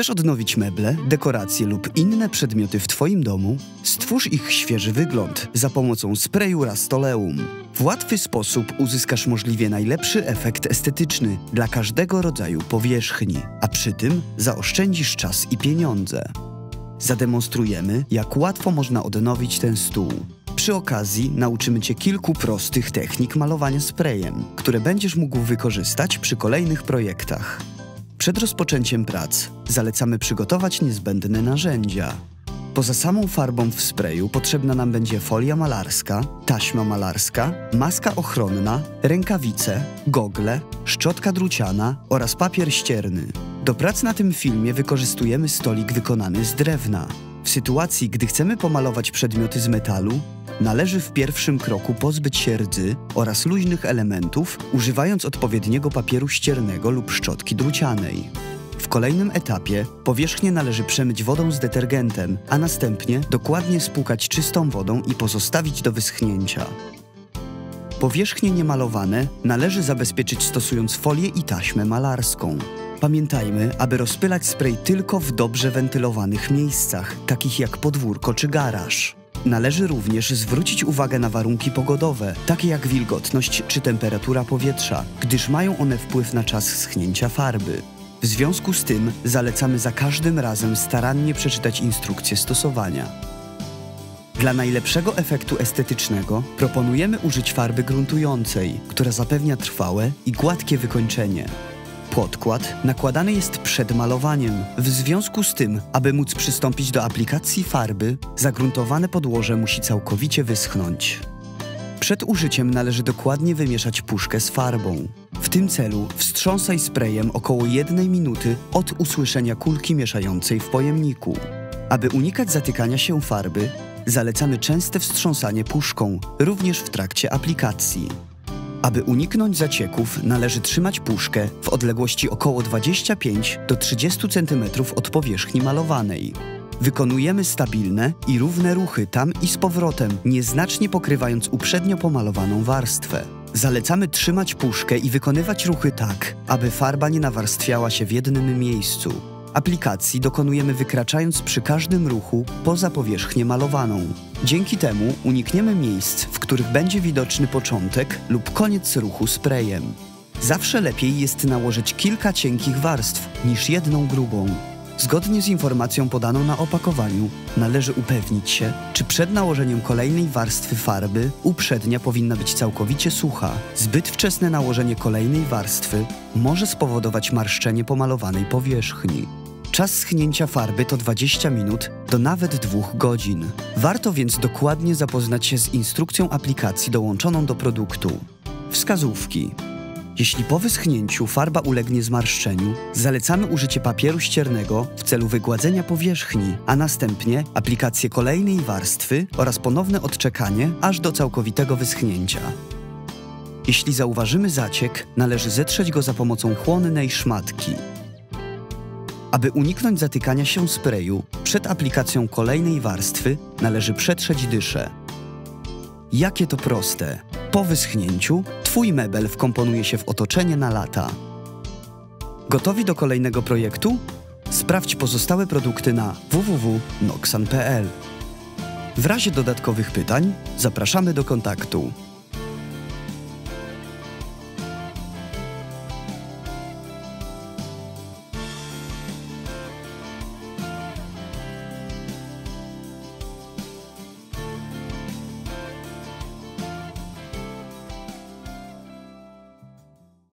Chcesz odnowić meble, dekoracje lub inne przedmioty w Twoim domu? Stwórz ich świeży wygląd za pomocą sprayu Rastoleum. W łatwy sposób uzyskasz możliwie najlepszy efekt estetyczny dla każdego rodzaju powierzchni, a przy tym zaoszczędzisz czas i pieniądze. Zademonstrujemy, jak łatwo można odnowić ten stół. Przy okazji nauczymy Cię kilku prostych technik malowania sprayem, które będziesz mógł wykorzystać przy kolejnych projektach. Przed rozpoczęciem prac zalecamy przygotować niezbędne narzędzia. Poza samą farbą w sprayu potrzebna nam będzie folia malarska, taśma malarska, maska ochronna, rękawice, gogle, szczotka druciana oraz papier ścierny. Do prac na tym filmie wykorzystujemy stolik wykonany z drewna. W sytuacji, gdy chcemy pomalować przedmioty z metalu, należy w pierwszym kroku pozbyć się rdzy oraz luźnych elementów, używając odpowiedniego papieru ściernego lub szczotki drucianej. W kolejnym etapie powierzchnię należy przemyć wodą z detergentem, a następnie dokładnie spłukać czystą wodą i pozostawić do wyschnięcia. Powierzchnie niemalowane należy zabezpieczyć stosując folię i taśmę malarską. Pamiętajmy, aby rozpylać spray tylko w dobrze wentylowanych miejscach, takich jak podwórko czy garaż. Należy również zwrócić uwagę na warunki pogodowe, takie jak wilgotność czy temperatura powietrza, gdyż mają one wpływ na czas schnięcia farby. W związku z tym zalecamy za każdym razem starannie przeczytać instrukcję stosowania. Dla najlepszego efektu estetycznego proponujemy użyć farby gruntującej, która zapewnia trwałe i gładkie wykończenie. Podkład nakładany jest przed malowaniem. W związku z tym, aby móc przystąpić do aplikacji farby, zagruntowane podłoże musi całkowicie wyschnąć. Przed użyciem należy dokładnie wymieszać puszkę z farbą. W tym celu wstrząsaj sprayem około jednej minuty od usłyszenia kulki mieszającej w pojemniku. Aby unikać zatykania się farby, zalecamy częste wstrząsanie puszką, również w trakcie aplikacji. Aby uniknąć zacieków, należy trzymać puszkę w odległości około 25 do 30 cm od powierzchni malowanej. Wykonujemy stabilne i równe ruchy tam i z powrotem, nieznacznie pokrywając uprzednio pomalowaną warstwę. Zalecamy trzymać puszkę i wykonywać ruchy tak, aby farba nie nawarstwiała się w jednym miejscu. Aplikacji dokonujemy wykraczając przy każdym ruchu poza powierzchnię malowaną. Dzięki temu unikniemy miejsc, w których będzie widoczny początek lub koniec ruchu sprayem. Zawsze lepiej jest nałożyć kilka cienkich warstw niż jedną grubą. Zgodnie z informacją podaną na opakowaniu, należy upewnić się, czy przed nałożeniem kolejnej warstwy farby uprzednia powinna być całkowicie sucha. Zbyt wczesne nałożenie kolejnej warstwy może spowodować marszczenie pomalowanej powierzchni. Czas schnięcia farby to 20 minut do nawet 2 godzin. Warto więc dokładnie zapoznać się z instrukcją aplikacji dołączoną do produktu. Wskazówki. Jeśli po wyschnięciu farba ulegnie zmarszczeniu, zalecamy użycie papieru ściernego w celu wygładzenia powierzchni, a następnie aplikację kolejnej warstwy oraz ponowne odczekanie aż do całkowitego wyschnięcia. Jeśli zauważymy zaciek, należy zetrzeć go za pomocą chłonnej szmatki. Aby uniknąć zatykania się sprayu, przed aplikacją kolejnej warstwy należy przetrzeć dyszę. Jakie to proste! Po wyschnięciu Twój mebel wkomponuje się w otoczenie na lata. Gotowi do kolejnego projektu? Sprawdź pozostałe produkty na www.noxan.pl. W razie dodatkowych pytań zapraszamy do kontaktu.